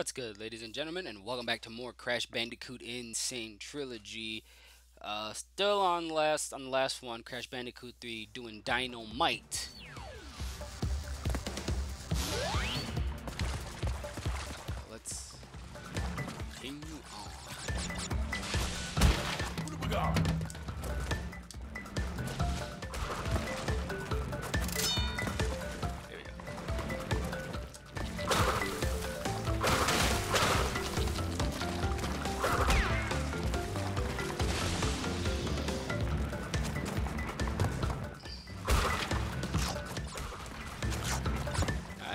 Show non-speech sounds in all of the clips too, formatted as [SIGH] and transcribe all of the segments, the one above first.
What's good, ladies and gentlemen, and welcome back to more Crash Bandicoot N. Sane Trilogy. Uh, still on last on the last one, Crash Bandicoot 3, doing Dino Might.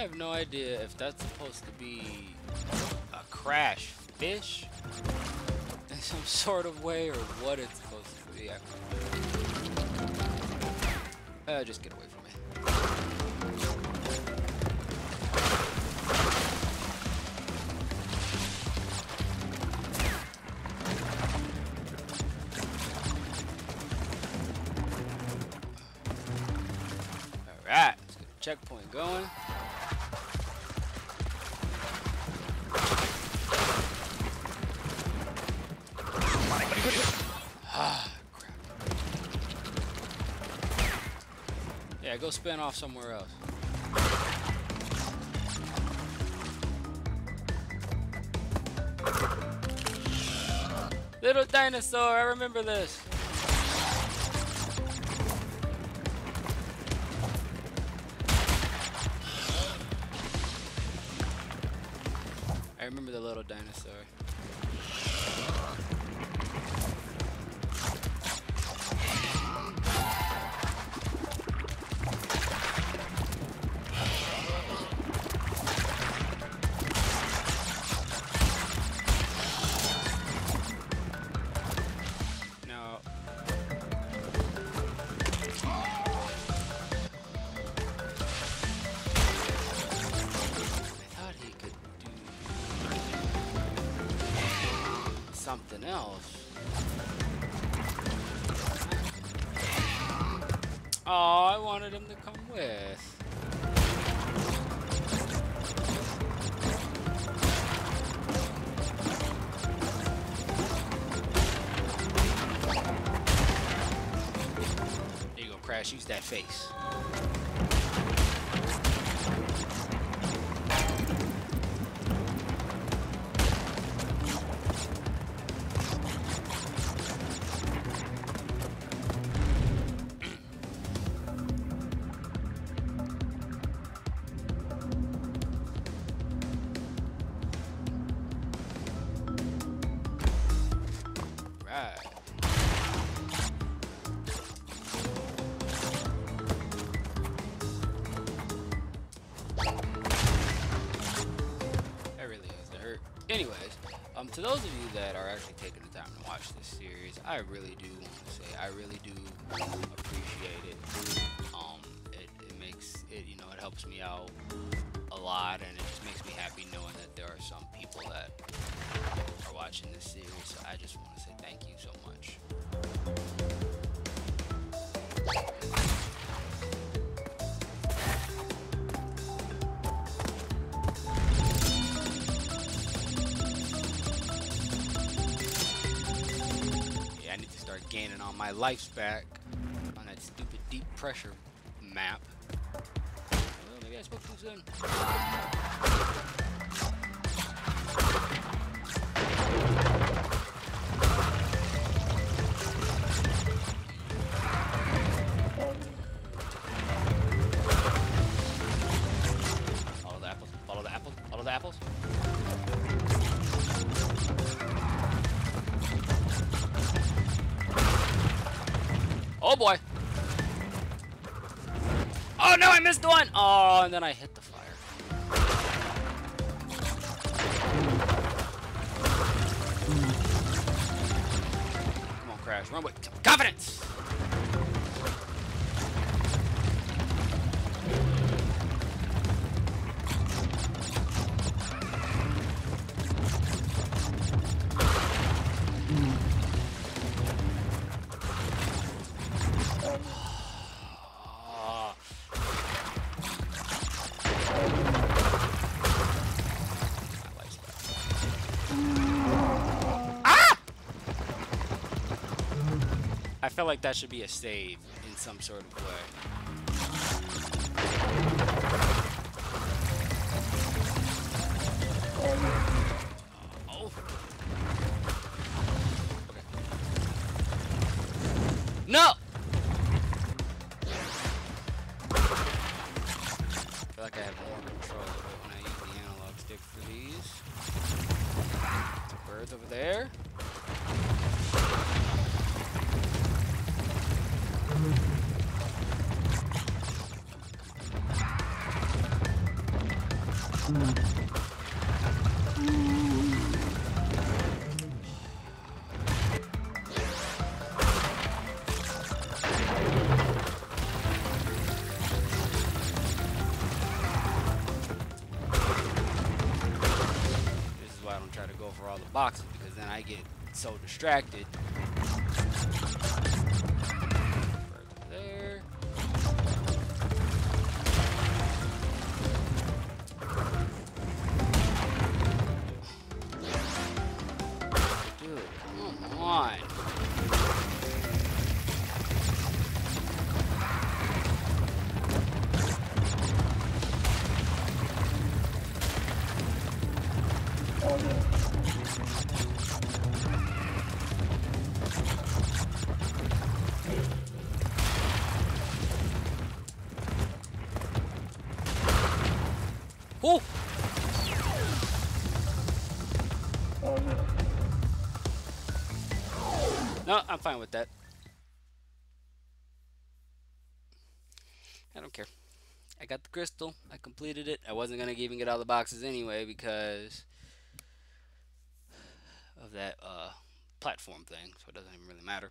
Have no idea if that's supposed to be a crash fish in [LAUGHS] some sort of way or what it's supposed to be. I- Uh, just get away from Ah, crap. Yeah, go spin off somewhere else. Little dinosaur, I remember this. Something else. Oh, I wanted him to come with. There you go, Crash. Use that face. Series, I really do want to say I really do appreciate it. Um, it, it makes it, you know, it helps me out a lot, and it just makes me happy knowing that there are some people that are watching this series. So I just want to say thank you so much. Gaining on my lives back on that stupid deep pressure map. Well, maybe I spoke too soon. I one. Oh, and then I hit feel like that should be a save in some sort of way. Oh. No! I feel like I have more control when I use the analog stick for these. Birds over there. This is why I don't try to go for all the boxes because then I get so distracted. Oh! No, I'm fine with that. I don't care. I got the crystal. I completed it. I wasn't gonna even get all the boxes anyway because of that uh, platform thing, so it doesn't even really matter.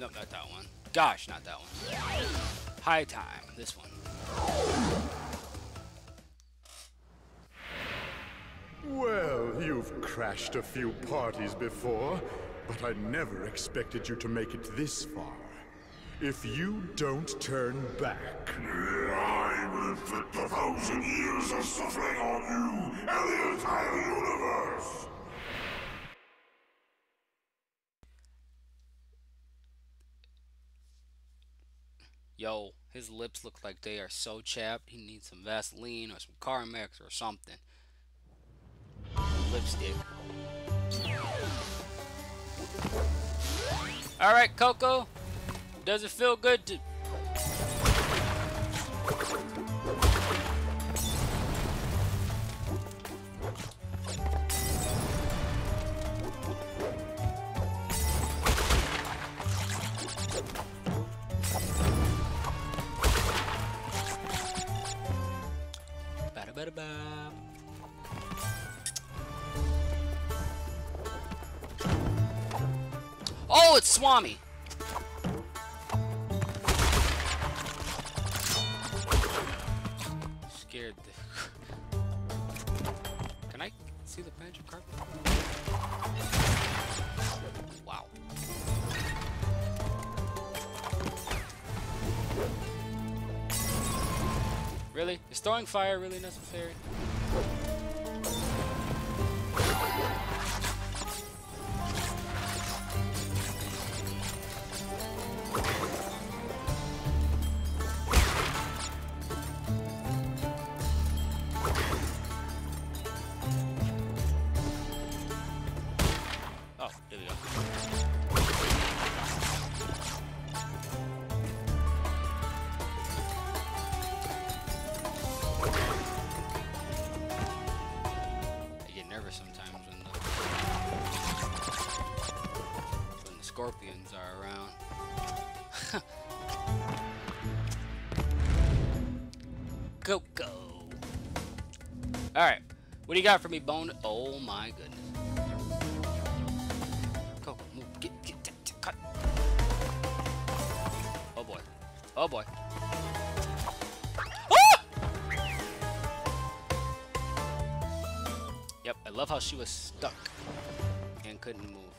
Nope, not that one. Gosh, not that one. High time. This one. Well, you've crashed a few parties before, but I never expected you to make it this far. If you don't turn back. I will inflict a thousand years of suffering on you and the entire universe! Yo, his lips look like they are so chapped. He needs some Vaseline or some Carmex or something. Lipstick. All right, Coco. Does it feel good to? Swami. Scared the. [LAUGHS] Can I see the magic carpet? Wow. Really? Is throwing fire really necessary? Scorpions are around. [LAUGHS] go go. All right, what do you got for me, Bone? Oh my goodness. Go, move, get, get, t- t- cut. Oh boy. Oh boy. Ah! Yep, I love how she was stuck and couldn't move.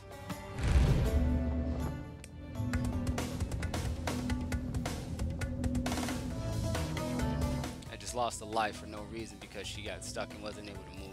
Lost a life for no reason because she got stuck and wasn't able to move.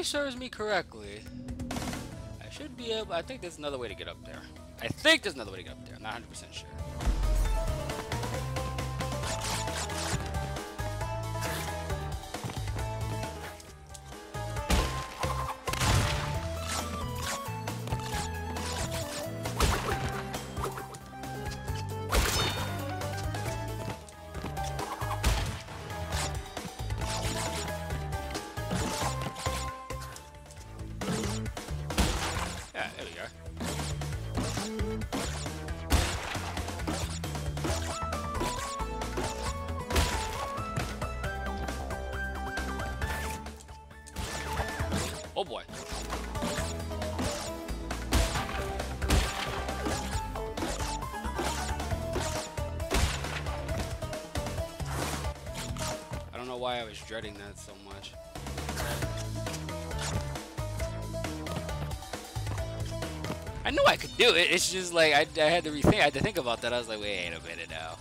Memory serves me correctly, I should be able. I think there's another way to get up there. I think there's another way to get up there. I'm not 100% sure. Was dreading that so much. I knew I could do it. It's just like I, I had to rethink. I had to think about that. I was like, wait a minute now.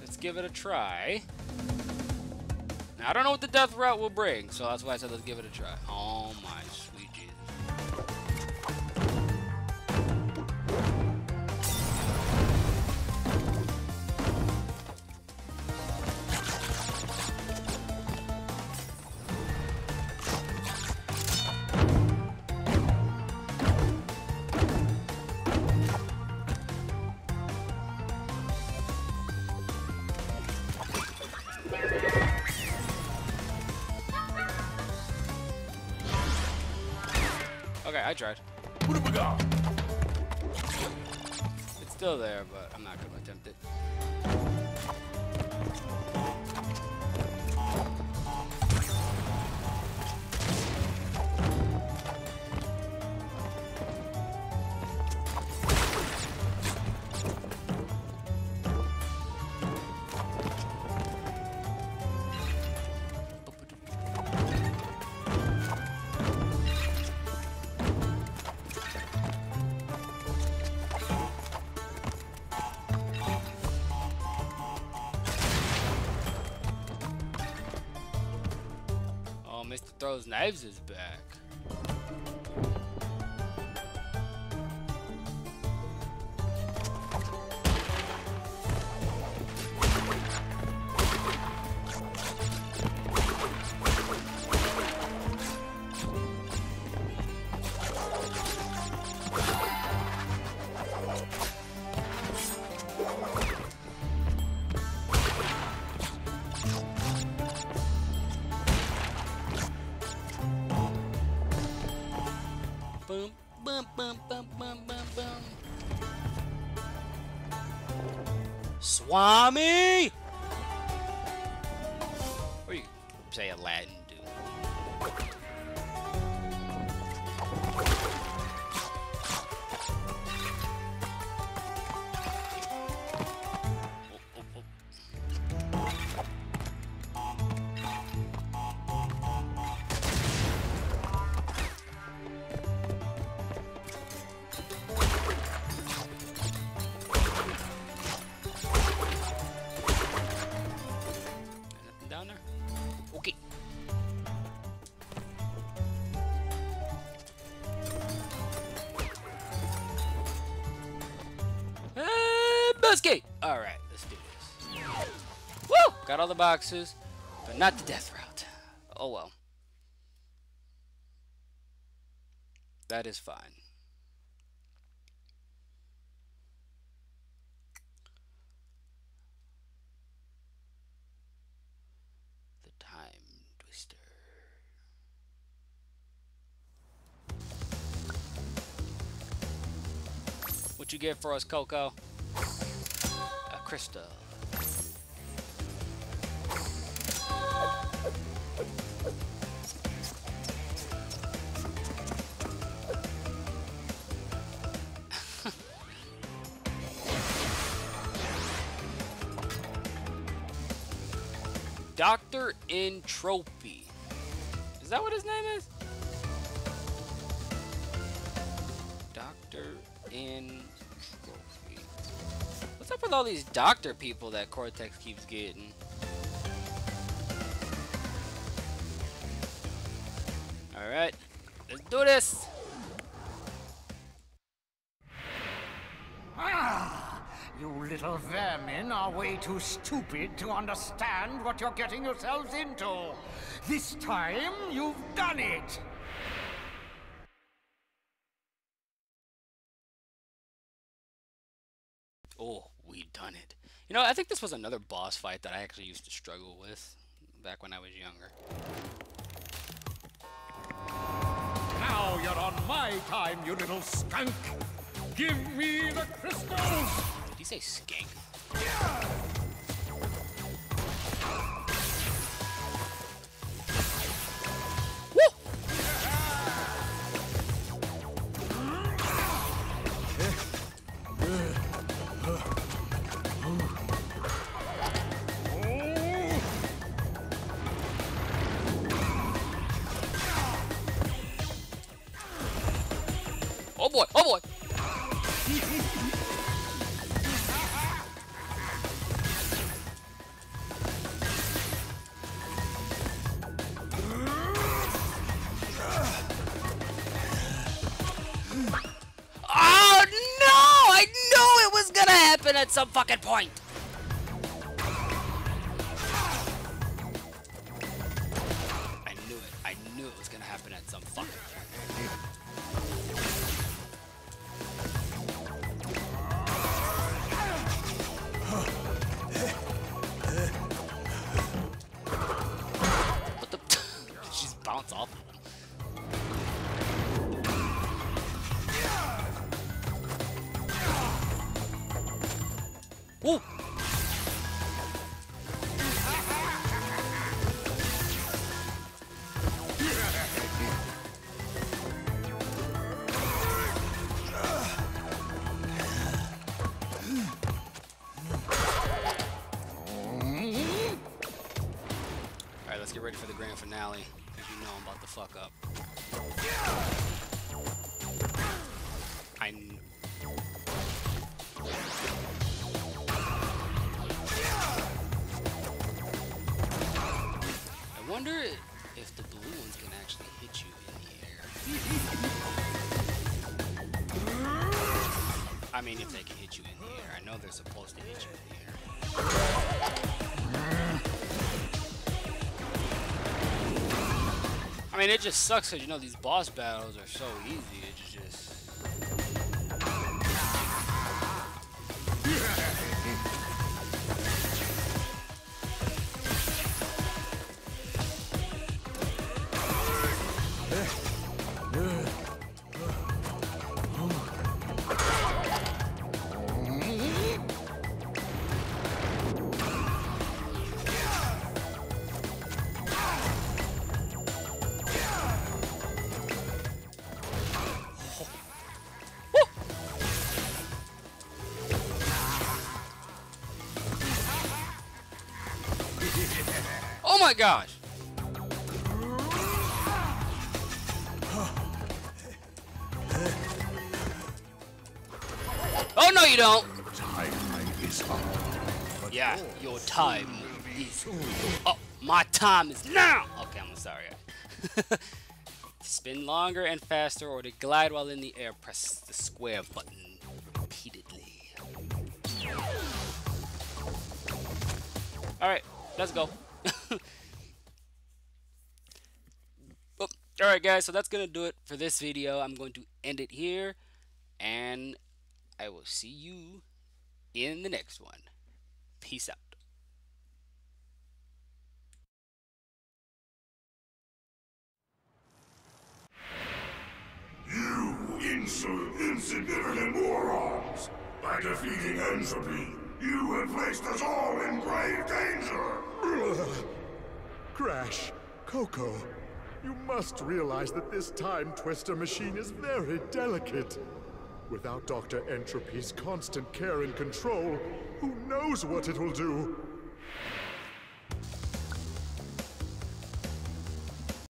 Let's give it a try. Now, I don't know what the death route will bring, so that's why I said let's give it a try. Oh my sweet I tried. It's still there, but I'm not going Throws Knives is back. Boom, boom, boom, boom, boom, boom. Swami! Or you could say Aladdin, dude. Let's Alright, let's do this. Woo! Got all the boxes, but not the death route. Oh well. That is fine. The Time Twister. What you get for us, Coco? A crystal. Dr. N. Tropy. Is that what his name is? With all these doctor people that Cortex keeps getting? Alright, let's do this! Ah, you little vermin are way too stupid to understand what you're getting yourselves into. This time, you've done it! You know, I think this was another boss fight that I actually used to struggle with back when I was younger. Now you're on my time, you little skunk! Give me the crystals! Did he say Oh boy, oh boy! at some fucking point. I knew it. I knew it was gonna happen at some fucking point. Ready for the grand finale. Because you know I'm about to fuck up. I mean, it just sucks because, you know, these boss battles are so easy. It's just... my gosh! Oh no you don't! Time is up. Yeah, your time is Oh, my time is now! Okay, I'm sorry. [LAUGHS] Spin longer and faster or to glide while in the air, press the square button repeatedly. Alright, let's go. Alright guys, so that's going to do it for this video. I'm going to end it here. And I will see you in the next one. Peace out. You insul insignificant morons! By defeating N. Tropy, you have placed us all in grave danger! Crash, Coco, you must realize that this time twister machine is very delicate. Without Dr. N. Tropy's constant care and control, who knows what it will do?